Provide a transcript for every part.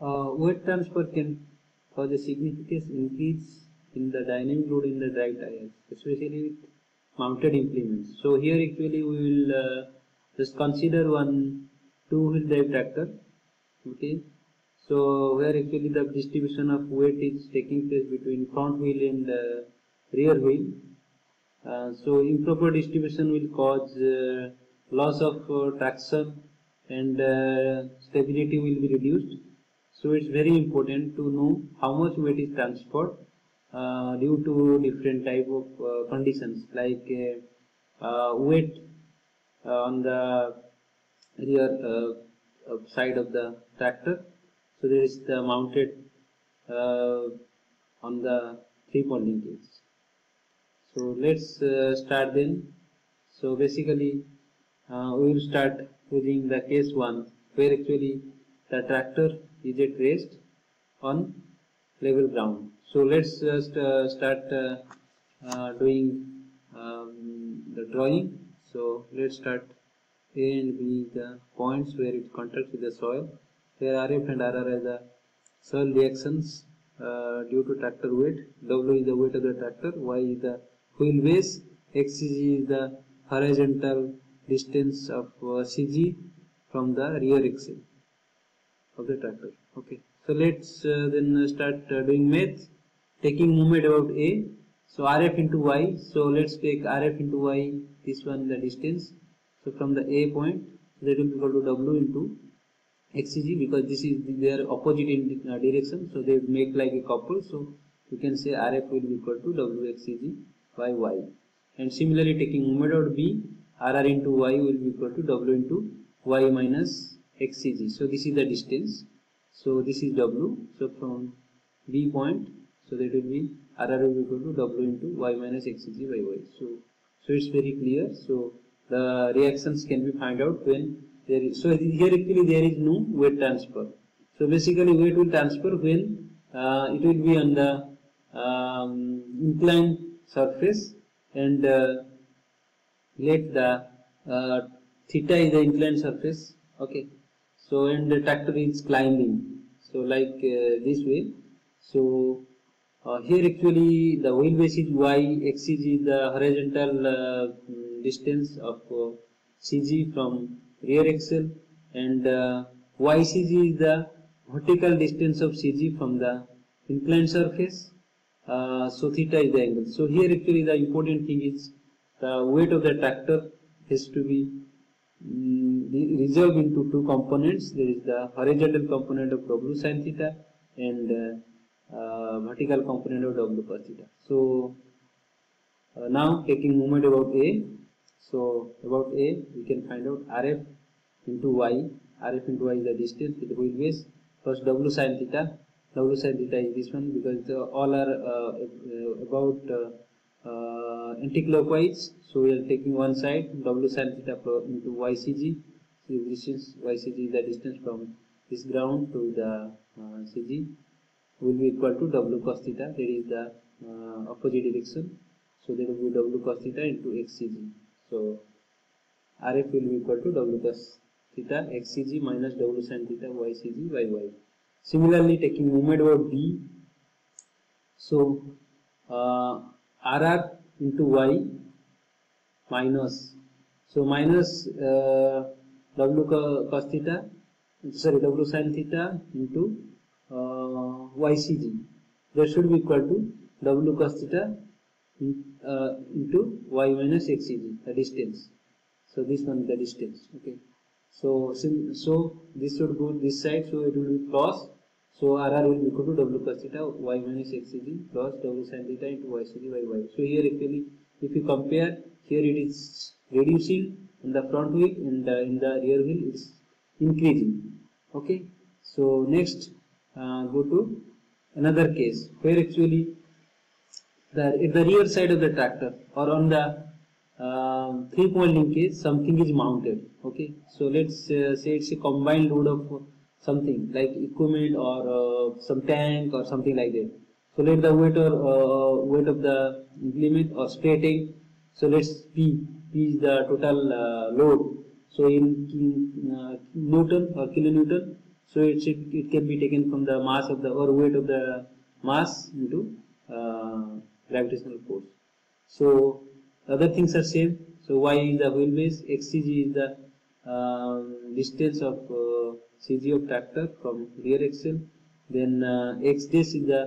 Uh, weight transfer can cause a significant increase in the dynamic load in the drive tires, especially with mounted implements. So here actually we will uh, just consider one two-wheel drive tractor. Okay, so where actually the distribution of weight is taking place between front wheel and uh, rear wheel. Uh, so improper distribution will cause uh, loss of uh, traction and uh, stability will be reduced. So it's very important to know how much weight is transferred uh, due to different type of uh, conditions like uh, uh, weight uh, on the rear uh, side of the tractor. So there is the mounted on the three point linkage. So let's start then. So basically we will start using the case one where actually the tractor is at rest on level ground. So let's just uh, start uh, uh, doing um, the drawing. So let's start A and B the points where it contacts with the soil. Here RF and RR are the soil reactions uh, due to tractor weight. W is the weight of the tractor. Y is the wheel base. XCG is the horizontal distance of uh, CG from the rear axle of the tractor. Okay. So let's uh, then start uh, doing math. Taking movement about A. So RF into Y. So let's take RF into Y. This one the distance. So from the A point that will be equal to W into XCG because this is their opposite in uh, direction. So they make like a couple. So you can say RF will be equal to W XCG by Y. And similarly taking movement out B. RR into Y will be equal to W into Y minus XCG. So this is the distance. So this is W. So from B point, so that will be RR will be equal to W into Y minus XCG by Y. So so it's very clear. So the reactions can be find out when there is. So here actually there is no weight transfer. So basically weight will transfer when uh, it will be on the um, inclined surface and uh, let the uh, theta is the inclined surface. Okay so and the tractor is climbing so like uh, this way so uh, here actually the wheelbase is y is the horizontal uh, distance of uh, cg from rear axle and uh, ycg is the vertical distance of cg from the inclined surface. Uh, so theta is the angle. So here actually the important thing is the weight of the tractor has to be mm, resolved into two components. There is the horizontal component of W sin theta and uh, uh, vertical component of W cos theta. So uh, now taking moment about A. So about A, we can find out RF into Y. RF into Y is the distance with the wheel base. First W sin theta. W sin theta is this one because the, all are uh, about uh, uh, anti-clockwise. So we are taking one side W sin theta into YCG. So this is YCG the distance from this ground to the uh, CG will be equal to W cos theta. That is the uh, opposite direction. So that will be W cos theta into XCG. So RF will be equal to W cos theta XCG minus W sin theta YCG by Y. Similarly, taking moment about B. So uh, R R into Y minus so minus W cos theta sorry W sine theta into Y C G that should भी equal to W cos theta into Y minus X C G the distance so this one the distance okay so so this should go this side so it would cross so RR will be equal to W cos theta Y minus x XCG plus W sin theta into YCG by Y. So here actually if you compare here it is reducing in the front wheel and uh, in the rear wheel it's increasing. Okay. So next uh, go to another case where actually the at the rear side of the tractor or on the um, three point linkage something is mounted. Okay. So let's uh, say it's a combined load of something like equipment or uh, some tank or something like that. So let the weight or uh, weight of the implement or stating. So let's P. P is the total uh, load. So in, in Newton or kilonewton. So it, should, it can be taken from the mass of the or weight of the mass into uh, gravitational force. So other things are same. So y is the wheelbase, xcg is the um, distance of uh, cg of tractor from rear axle. Then uh, x dash is the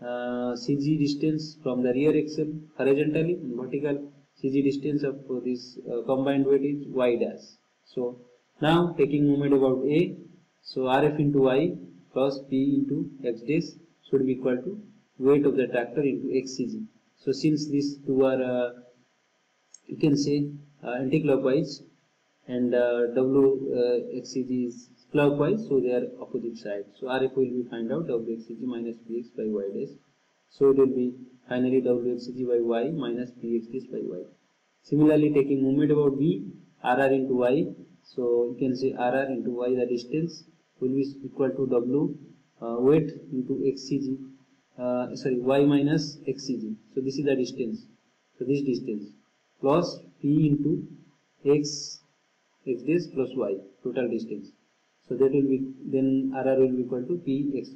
uh, cg distance from the rear axle horizontally and vertical cg distance of this uh, combined weight is y dash. So now taking moment about a, so rf into y plus p into x dash should be equal to weight of the tractor into xcg. So since these two are, uh, you can say uh, anti-clockwise and uh, W uh, is clockwise, so they are opposite sides. So Rf will be find out W xcg minus Px by y dash. So it will be finally W xcg by y minus Px dash by y. Similarly, taking moment about B, Rr into y, so you can say Rr into y the distance will be equal to W uh, weight into xcg uh, sorry y minus xcg so this is the distance so this distance plus p into x x dash plus y total distance so that will be then rr will be equal to p x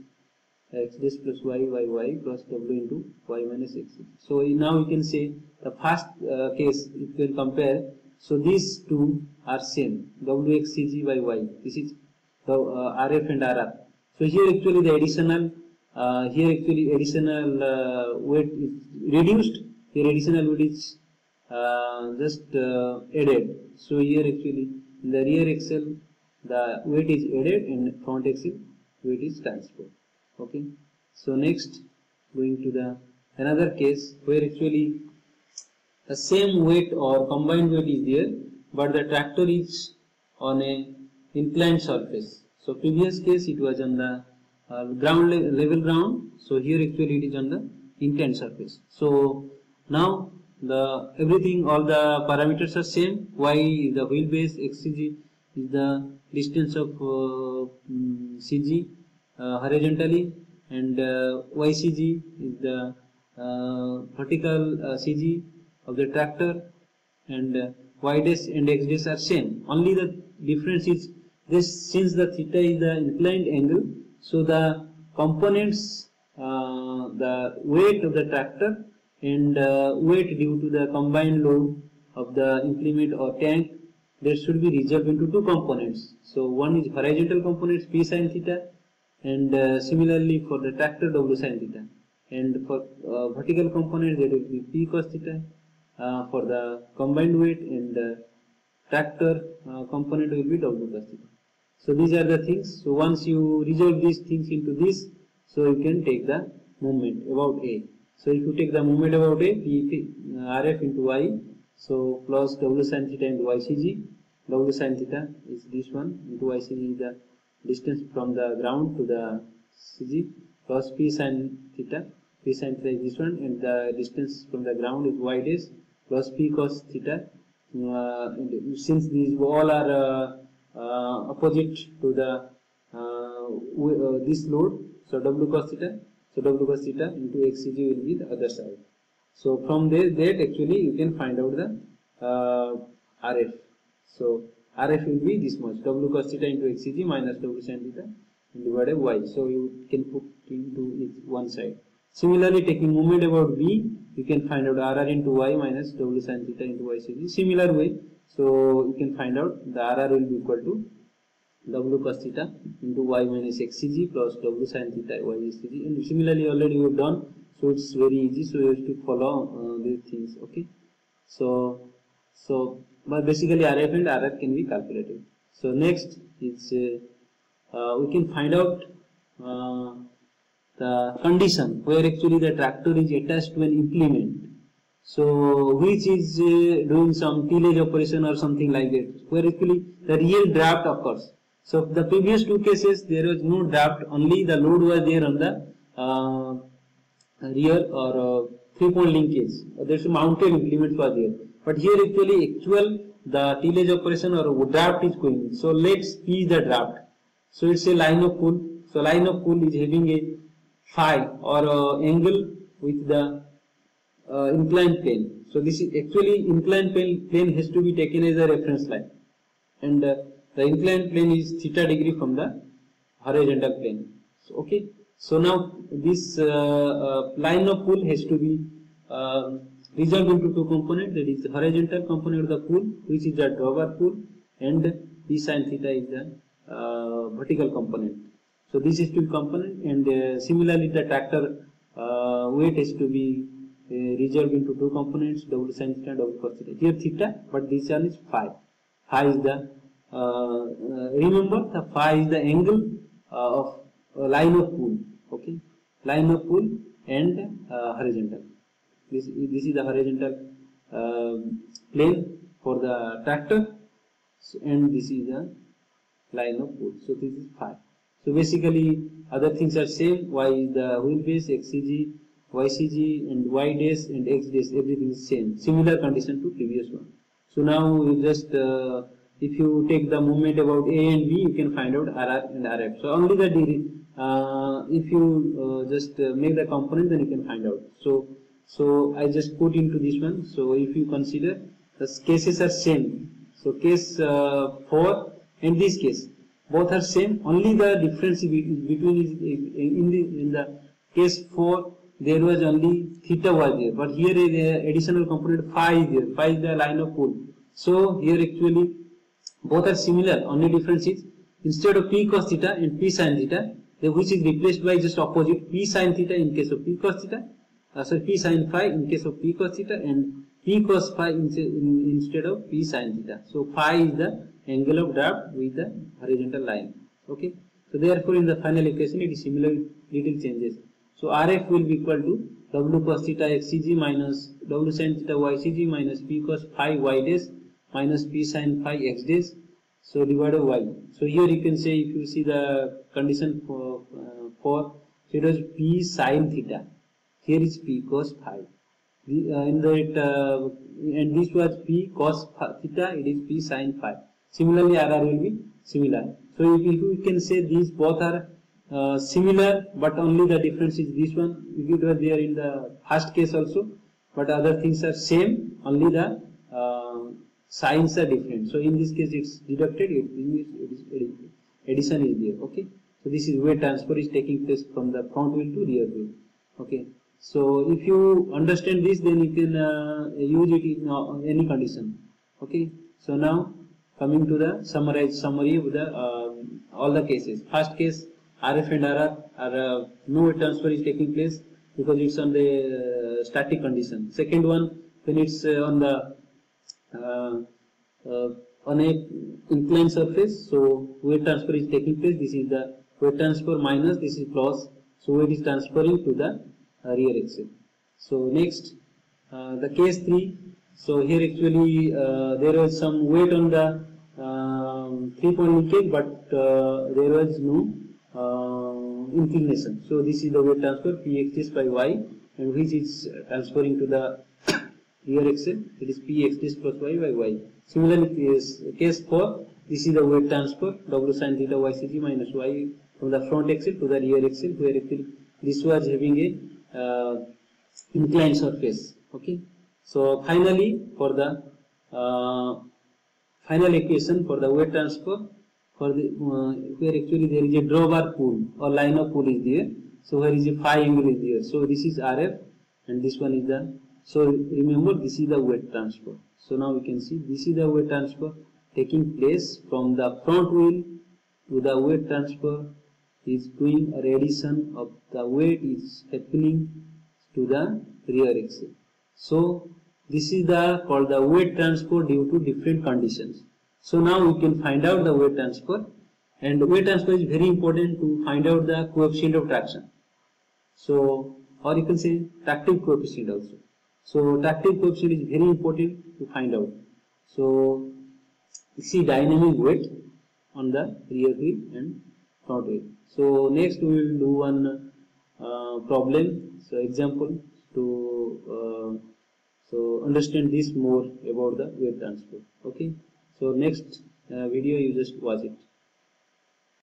x dash plus y y y plus w into y minus x. So now you can say the first uh, case you can compare so these two are same. W x c g by y. This is the uh, rf and rr so here actually the additional uh, here actually additional uh, weight is reduced. Here additional weight is uh, just uh, added. So here actually in the rear axle the weight is added and front axle weight is transferred. Okay. So next going to the another case where actually the same weight or combined weight is there but the tractor is on a inclined surface. So previous case it was on the uh, ground le level ground. So here actually it is on the inclined surface. So now the everything all the parameters are same. Y is the wheelbase xcg is the distance of uh, mm, cg uh, horizontally and uh, ycg is the vertical cg of the tractor and y dash and x dash are same. Only the difference is this since the theta is the inclined angle so the components uh, the weight of the tractor and uh, weight due to the combined load of the implement or tank that should be resolved into two components. So one is horizontal components p sin theta and uh, similarly for the tractor w sin theta. And for uh, vertical component that will be p cos theta uh, for the combined weight and the tractor uh, component will be w cos theta. So these are the things. So once you resolve these things into this so you can take the moment about a. So if you take the moment about a p, p uh, rf into y so plus w sin theta into ycg w sin theta is this one into ycg is the distance from the ground to the cg plus p sin theta. P sin theta is this one and the distance from the ground is y dash. Plus p cos theta. Uh, since these all are uh, uh, opposite to the uh, uh, this load so w cos theta. So w cos theta into xcg will be the other side so from there that actually you can find out the uh, rf so rf will be this much. W cos theta into xcg minus w sin theta divided by y. So you can put into one side. Similarly taking moment about b you can find out rr into y minus w sin theta into ycg similar way so you can find out the RR will be equal to W cos theta into Y minus XCG plus W sin theta Y XCG. And similarly already we have done, so it's very easy. So you have to follow uh, these things. Okay. So so but basically RF and RF can be calculated. So next is uh, uh, we can find out uh, the condition where actually the tractor is attached to an implement so which is uh, doing some tillage operation or something like that where actually the real draft occurs so the previous two cases there was no draft only the load was there on the uh, rear or uh, three point linkage there's mounted implement was there but here actually actual the tillage operation or draft is going so let's see the draft so it's a line of pull so line of pull is having a phi or angle with the uh, inclined plane. So this is actually inclined plane, plane has to be taken as a reference line and uh, the inclined plane is theta degree from the horizontal plane so, okay so now this uh, uh, line of pull has to be uh, resolved into two components. That is the horizontal component of the pull which is the drawbar pull and p sin theta is the uh, vertical component. So this is two component and uh, similarly the tractor uh, weight has to be resolved into two components w sin theta w cos theta. Here theta but this one is phi. Phi is the remember the phi is the angle of uh, line of pull okay? Line of pull and uh, horizontal. This this is the horizontal um, plane for the tractor so, and this is the line of pull so this is phi so basically other things are same. Y is the wheelbase xcg ycg and y dash and x dash everything is same. Similar condition to previous one. So now we just uh, if you take the movement about a and b you can find out rr and rf so only the uh, if you uh, just uh, make the component then you can find out. So so i just put into this one. So if you consider the cases are same. So case uh, 4 and this case both are same. Only the difference between is in the in the case 4 there was only theta was there. But here is a additional component phi is there phi is the line of pull so here actually both are similar. Only difference is instead of p cos theta and p sin theta the which is replaced by just opposite p sin theta in case of p cos theta. Uh, sorry p sin phi in case of p cos theta and p cos phi in, in, instead of p sin theta. So phi is the angle of draft with the horizontal line. Okay? So therefore in the final equation it is similar little changes. So rf will be equal to w cos theta xcg minus w sin theta ycg minus p cos phi y dash minus p sin phi x dash so divided by y so here you can say if you see the condition for uh, for so it was p sin theta. Here is p cos phi. The, uh, in that uh, and this was p cos theta it is p sin phi. Similarly rr will be similar. So if, we can say these both are uh, similar but only the difference is this one. It was there in the first case also but other things are same only the uh, signs are different. So in this case it's deducted it, it is addition is there okay? So this is where transfer is taking place from the front wheel to rear wheel okay? So if you understand this then you can uh, use it in uh, any condition okay? So now coming to the summarized summary of the um, all the cases. First case rf and rr are uh, no transfer is taking place because it's on the uh, static condition. Second one when it's uh, on the uh, uh, on a inclined surface so weight transfer is taking place this is the weight transfer minus this is plus so weight is transferring to the uh, rear axle so next uh, the case 3 so here actually uh, there was some weight on the um, three point linkage but uh, there was no uh, inclination. So this is the weight transfer px by y and which is transferring to the rear axle it is px plus y by y similarly case, 4 this is the weight transfer w sin theta y ycg minus y from the front axle to the rear axle where actually this was having a uh, inclined surface okay so finally for the uh, final equation for the weight transfer for the uh, where actually there is a drawbar pull or line of pull is there so where is a phi angle is there so this is rf and this one is the so remember this is the weight transfer. So now we can see this is the weight transfer taking place from the front wheel to the weight transfer is doing a radiation of the weight is happening to the rear axle. So this is the called the weight transfer due to different conditions. So now we can find out the weight transfer. And weight transfer is very important to find out the coefficient of traction. So or you can say tractive coefficient also so tractive coefficient is very important to find out. So see dynamic weight on the rear wheel and front wheel so next we will do one uh, problem. So example to uh, so understand this more about the weight transfer. Okay? So next uh, video you just watch it